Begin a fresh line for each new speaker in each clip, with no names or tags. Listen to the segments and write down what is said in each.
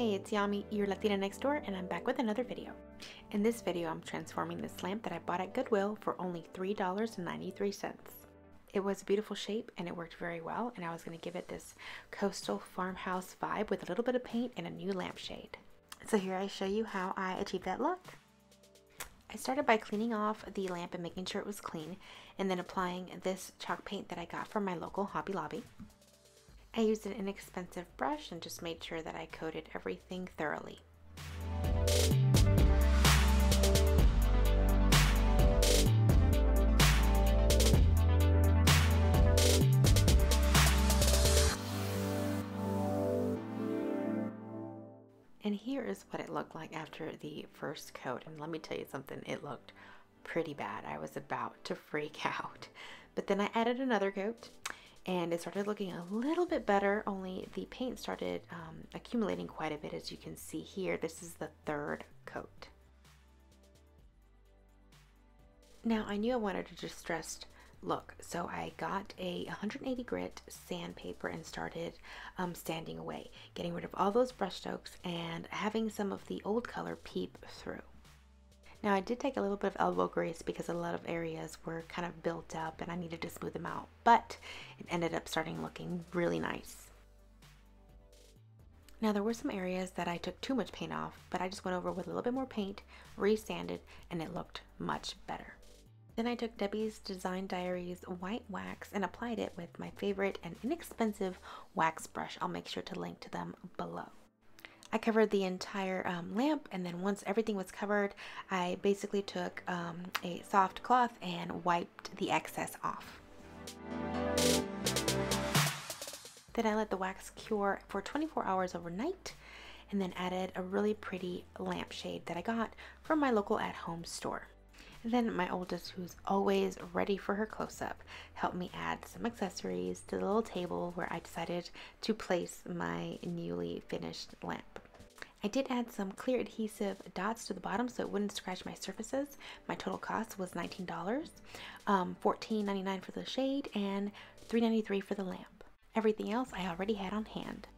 Hey, it's Yami, your Latina next door, and I'm back with another video. In this video, I'm transforming this lamp that I bought at Goodwill for only $3.93. It was a beautiful shape and it worked very well, and I was going to give it this coastal farmhouse vibe with a little bit of paint and a new lampshade. So here I show you how I achieved that look. I started by cleaning off the lamp and making sure it was clean, and then applying this chalk paint that I got from my local Hobby Lobby. I used an inexpensive brush and just made sure that I coated everything thoroughly. And here is what it looked like after the first coat. And let me tell you something, it looked pretty bad. I was about to freak out. But then I added another coat and it started looking a little bit better only the paint started um, accumulating quite a bit as you can see here. This is the third coat. Now I knew I wanted a distressed look so I got a 180 grit sandpaper and started um, sanding away getting rid of all those brush strokes and having some of the old color peep through now I did take a little bit of elbow grease because a lot of areas were kind of built up and I needed to smooth them out, but it ended up starting looking really nice. Now there were some areas that I took too much paint off, but I just went over with a little bit more paint, resanded, and it looked much better. Then I took Debi's Design Diaries white wax and applied it with my favorite and inexpensive wax brush. I'll make sure to link to them below. I covered the entire um, lamp and then once everything was covered I basically took um, a soft cloth and wiped the excess off. Then I let the wax cure for 24 hours overnight and then added a really pretty lampshade that I got from my local at-home store. And then my oldest, who's always ready for her close-up, helped me add some accessories to the little table where I decided to place my newly finished lamp. I did add some clear adhesive dots to the bottom so it wouldn't scratch my surfaces. My total cost was $19, um, $14.99 for the shade, and $3.93 for the lamp. Everything else I already had on hand.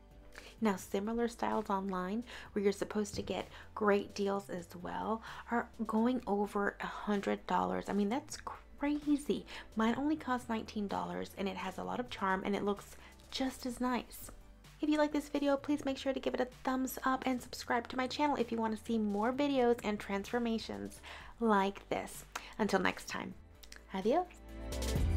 Now, similar styles online where you're supposed to get great deals as well are going over a $100. I mean, that's crazy. Mine only cost $19 and it has a lot of charm and it looks just as nice. If you like this video, please make sure to give it a thumbs up and subscribe to my channel if you want to see more videos and transformations like this. Until next time, adios.